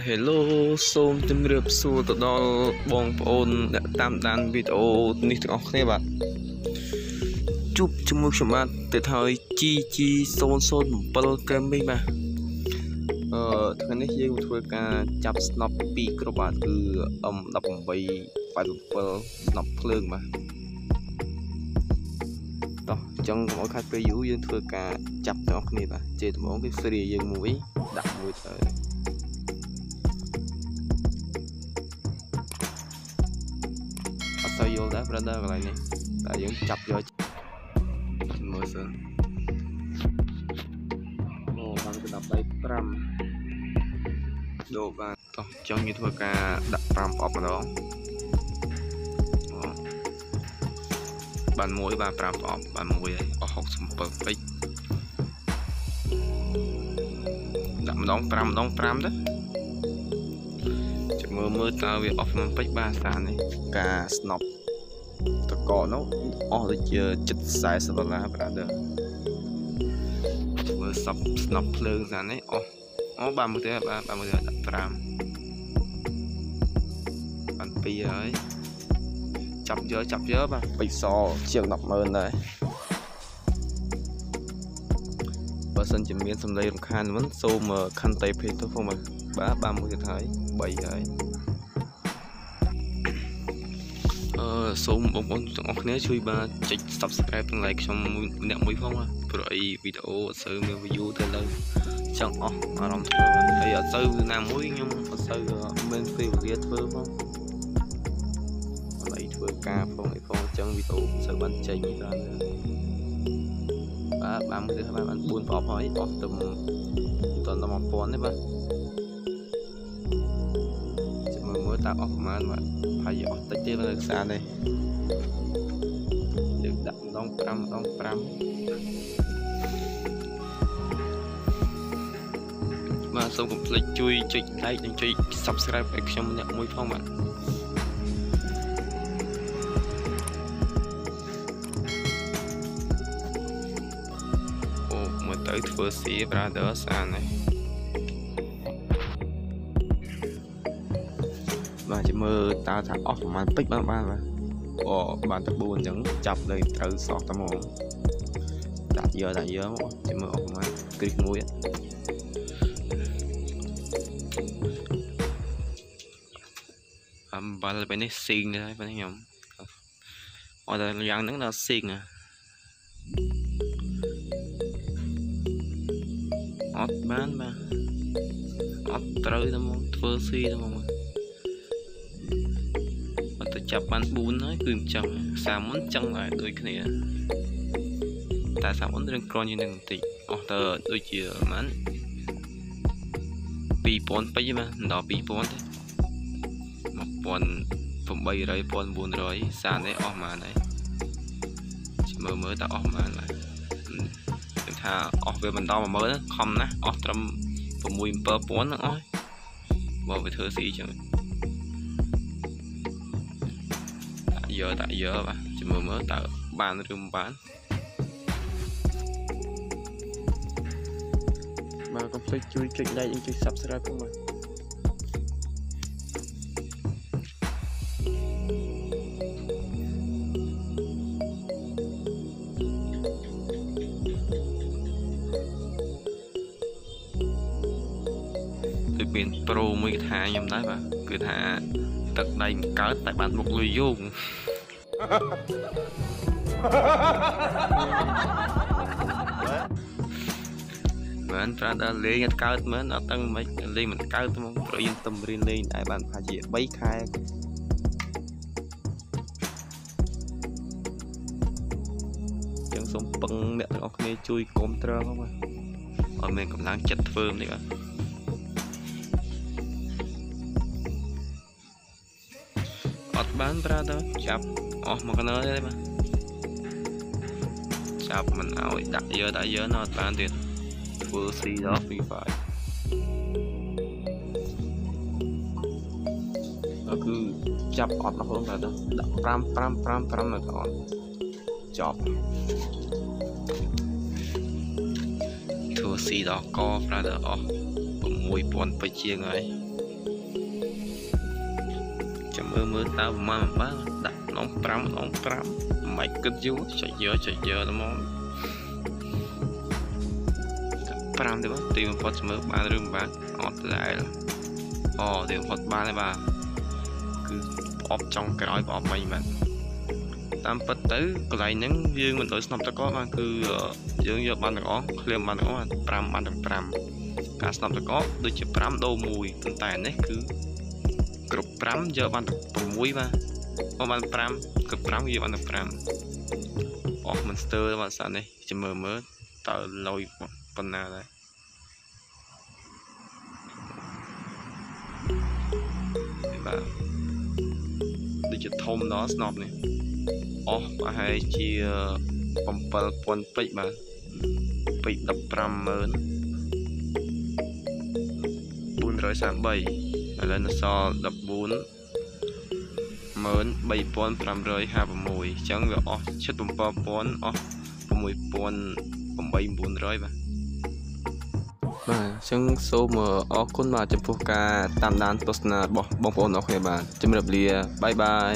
Hello សូមជម្រាបសួរទៅដល់បងប្អូនអ្នកតាមដានវីដេអូនេះទាំងអស់គ្នាបាទជួបជាមួយខ្ញុំបាទទៅហើយ GG 007 Gaming បាទអឺថ្ងៃនេះយើងធ្វើការចាប់ស្នប់ពីរគ្រប់បាទគឺ M18 87ស្នប់ភ្លើងបាទតោះអញ្ចឹងកុំឲ្យខាត់ពេលយូរយើងធ្វើការចាប់ទាំងអស់គ្នាបាទជេដំងគេ free យើងមួយដាក់មួយទៅ យល់ដែរ brother កន្លែងនេះតែយើងចាប់យកមើលសិនអូបានទៅ15ដូរបានតោះចង់យើងធ្វើការដាក់5អប់ម្ដងបានមួយបាន5អប់បានមួយហើយអស់67ពេចដាក់ម្ដង5ម្ដង5ទៅមើលមើលតើវាអស់មិនពេចបានតានេះការស្នប់ តកកនោះអស់ដូចជា740ដុល្លារ brother មើលសពស្នប់ភ្លើងតានេះអស់អូបានមួយទៀតបានបានមួយទៀត15បាន2ហើយចាប់យកចាប់យកបាទបិសជាង100,000ដែរបើសិនជាមានសម្លេងរំខានវិញសូមខន្តីពេកទៅផងបាទបាទបានមួយទៀតហើយ3ហើយ សូមបងប្អូនទាំងអស់គ្នាជួយបាទចុច Subscribe និង Like ខ្ញុំម្នាក់មួយផងបាទព្រោះអីវីដេអូអត់សូវមាន view ទៅលើចង់អស់អារម្មណ៍ធ្វើបាទហើយអត់សូវណាមួយខ្ញុំអត់សូវមានពេលវេលាធ្វើផងអីធ្វើការផងអីផងអញ្ចឹងវីដេអូមិនសូវបានចេញបាទបាទបានមើលបានបាន4ប្រអប់ហើយអស់ទៅដល់1000ទេបាទ តើអស់ប្រហែលបាទហើយអស់តិចទៀតនៅខ្សែនេះយើងដាក់ម្ដង5ម្ដង5បាទសូមកុំភ្លេចជួយចុច like និងចុច subscribe ឲ្យខ្ញុំម្នាក់មួយផងបាទអូមើលទៅធ្វើស៊ី brother សាននេះ ជាមើលតើថាអស់ប្រហែលពេចបានបានបាទអូបានតែ4អញ្ចឹងចាប់លើត្រូវសោះតែមកដាក់យកដាក់យកមកជាមើលអស់ប្រហែលគ្រីសមួយអំបាល់ពេលនេះស៊ីងដែរពេលនេះខ្ញុំអត់តែយ៉ាងហ្នឹងដល់ស៊ីងអត់បានបាទអត់ត្រូវតែមកធ្វើស៊ីតែមក ចាប់បាន4ហើយគឺអញ្ចឹងសាមុនអញ្ចឹងដែរដូចគ្នាតែសាមុនរឿងក្រជាងនឹងបន្តិចអស់ទៅដូចជាប្រហែល2000ពេចហ្នឹងដល់2000ទេ1800 1900សានេះអស់ប៉ុន្មានហើយមើលមើលតើអស់ប៉ុន្មានហើយគឺថាអស់វាមិនដល់10000ខំណាស់អស់ត្រឹម6 7000ហ្នឹងអស់បើវាធ្វើស៊ីចឹង យកតាយកបាទចាំមើលមើលតើបានឬមិនបានបាទកុំភ្លេចជួយចុច like និងចុច subscribe ផងបាទ មានប្រូមួយថាខ្ញុំដែរបាទគឺថាទឹកដៃមិនកើតតែបានមុខលុយយងបានត្រាដល់លេងអត់កើតមែនអត់ដឹងមិនលេងមិនកើតមកព្រោះយើងទំរៀនលេងដែរបានប្រហែលជា3ខែចឹងសូមពឹងអ្នកទាំងអស់គ្នាជួយគ្រប់គ្រងផងបាទអត់មានកម្លាំងចិត្តធ្វើនេះបាទ បានប្រើទៅចាប់អស់មកកណើទេបាទចាប់មិនឲ្យដាក់យើដាក់យើនៅអត់បានទៀតធ្វើស៊ីដល់ Free Fire អគឺចាប់អត់រហូតដល់ដាក់5 5 5 5នៅអត់ចប់ធ្វើស៊ីដល់ក brother អស់6000ពេជ្រជាងហើយ ចាំមើលមើលតើប្រមាណបាទដាក់ម្ដង5ម្ដង5មិនគិតយូរចុចយកចុចយកតែមក5ទេបាទទីបំផុតមើលបានឬមិនបានអត់ដែលអូទីបំផុតបានហើយបាទគឺប្រអប់ចុងក្រោយប្រអប់មិញបាទតាមពិតទៅកន្លែងហ្នឹងយើងមិនដូចស្នប់តកបាទគឺយើងយកបានទាំងអស់ឃ្លាមបានទាំងអស់5បានទាំង5ការស្នប់តកដូចជា5ដូរ1ប៉ុន្តែនេះគឺ គ្រប់5យកបាន6បាទអស់បាន5គ្រប់5យកបានតែ5អស់ Monster បាទសានេះចាំមើលមើលតើលុយប៉ុណ្ណាដែរបាទដូចជាធំដល់ស្នប់នេះអស់ប្រហែលជា7000ពេជ្របាទពេជ្រ150,000 433 ឥឡូវនៅសល់14 13556អញ្ចឹងវាអស់77000អស់6800បាទបាទអញ្ចឹងសូមអរគុណបាទចំពោះការតាមដានទស្សនារបស់បងប្អូនអរគ្នាបាទជម្រាបលាបាយបាយ